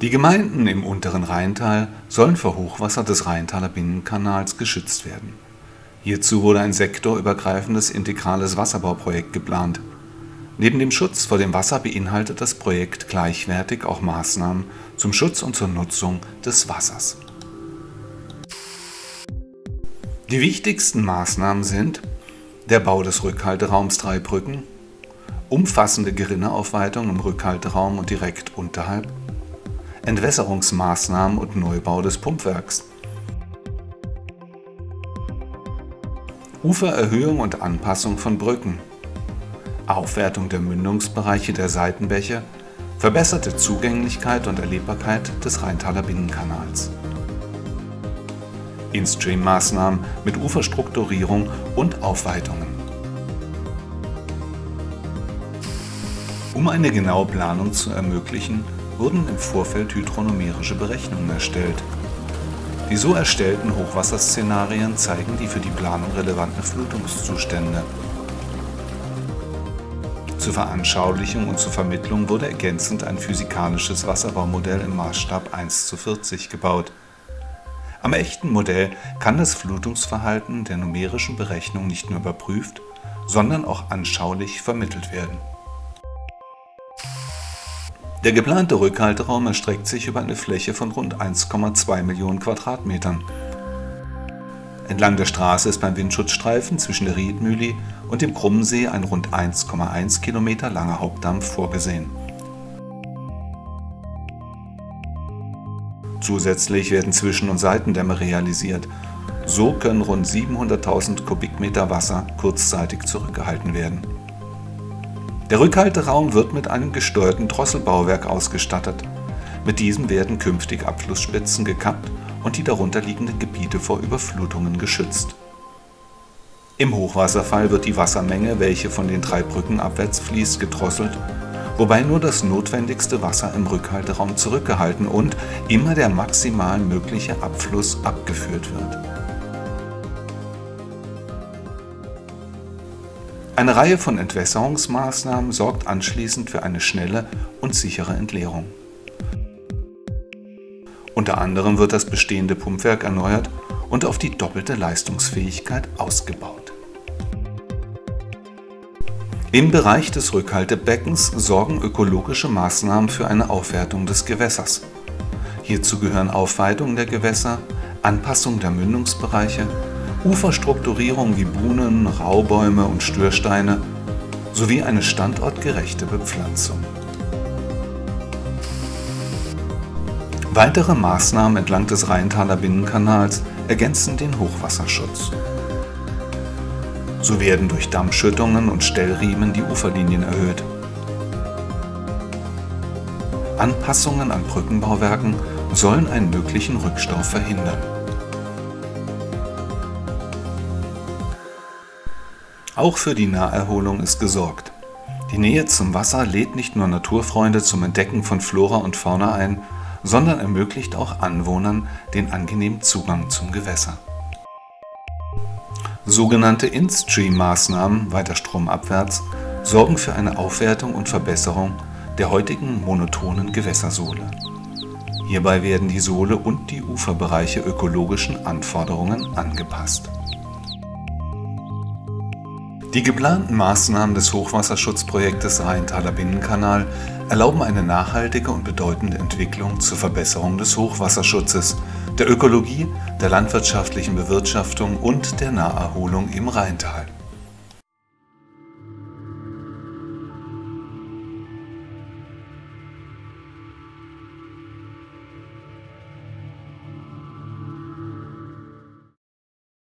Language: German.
Die Gemeinden im unteren Rheintal sollen vor Hochwasser des Rheintaler Binnenkanals geschützt werden. Hierzu wurde ein sektorübergreifendes integrales Wasserbauprojekt geplant. Neben dem Schutz vor dem Wasser beinhaltet das Projekt gleichwertig auch Maßnahmen zum Schutz und zur Nutzung des Wassers. Die wichtigsten Maßnahmen sind der Bau des Rückhalteraums Drei Brücken, umfassende Gerinneaufweitung im Rückhalteraum und direkt unterhalb, Entwässerungsmaßnahmen und Neubau des Pumpwerks, Ufererhöhung und Anpassung von Brücken, Aufwertung der Mündungsbereiche der Seitenbäche, verbesserte Zugänglichkeit und Erlebbarkeit des Rheintaler Binnenkanals. In-Stream-Maßnahmen mit Uferstrukturierung und Aufweitungen. Um eine genaue Planung zu ermöglichen, wurden im Vorfeld hydronometrische Berechnungen erstellt. Die so erstellten Hochwasserszenarien zeigen die für die Planung relevanten Flutungszustände. Zur Veranschaulichung und zur Vermittlung wurde ergänzend ein physikalisches Wasserbaumodell im Maßstab 1 zu 40 gebaut. Am echten Modell kann das Flutungsverhalten der numerischen Berechnung nicht nur überprüft, sondern auch anschaulich vermittelt werden. Der geplante Rückhalteraum erstreckt sich über eine Fläche von rund 1,2 Millionen Quadratmetern. Entlang der Straße ist beim Windschutzstreifen zwischen der Riedmühle und dem Krummsee ein rund 1,1 Kilometer langer Hauptdamm vorgesehen. Zusätzlich werden Zwischen- und Seitendämme realisiert. So können rund 700.000 Kubikmeter Wasser kurzzeitig zurückgehalten werden. Der Rückhalteraum wird mit einem gesteuerten Drosselbauwerk ausgestattet. Mit diesem werden künftig Abflussspitzen gekappt und die darunterliegenden Gebiete vor Überflutungen geschützt. Im Hochwasserfall wird die Wassermenge, welche von den drei Brücken abwärts fließt, gedrosselt, wobei nur das notwendigste Wasser im Rückhalteraum zurückgehalten und immer der maximal mögliche Abfluss abgeführt wird. Eine Reihe von Entwässerungsmaßnahmen sorgt anschließend für eine schnelle und sichere Entleerung. Unter anderem wird das bestehende Pumpwerk erneuert und auf die doppelte Leistungsfähigkeit ausgebaut. Im Bereich des Rückhaltebeckens sorgen ökologische Maßnahmen für eine Aufwertung des Gewässers. Hierzu gehören Aufweitung der Gewässer, Anpassung der Mündungsbereiche, Uferstrukturierung wie Buhnen, Raubäume und Störsteine sowie eine standortgerechte Bepflanzung. Weitere Maßnahmen entlang des Rheintaler Binnenkanals ergänzen den Hochwasserschutz. So werden durch Dammschüttungen und Stellriemen die Uferlinien erhöht. Anpassungen an Brückenbauwerken sollen einen möglichen Rückstau verhindern. Auch für die Naherholung ist gesorgt. Die Nähe zum Wasser lädt nicht nur Naturfreunde zum Entdecken von Flora und Fauna ein, sondern ermöglicht auch Anwohnern den angenehmen Zugang zum Gewässer. Sogenannte In-Stream-Maßnahmen weiter stromabwärts sorgen für eine Aufwertung und Verbesserung der heutigen monotonen Gewässersohle. Hierbei werden die Sohle und die Uferbereiche ökologischen Anforderungen angepasst. Die geplanten Maßnahmen des Hochwasserschutzprojektes Rheintaler Binnenkanal erlauben eine nachhaltige und bedeutende Entwicklung zur Verbesserung des Hochwasserschutzes, der Ökologie, der landwirtschaftlichen Bewirtschaftung und der Naherholung im Rheintal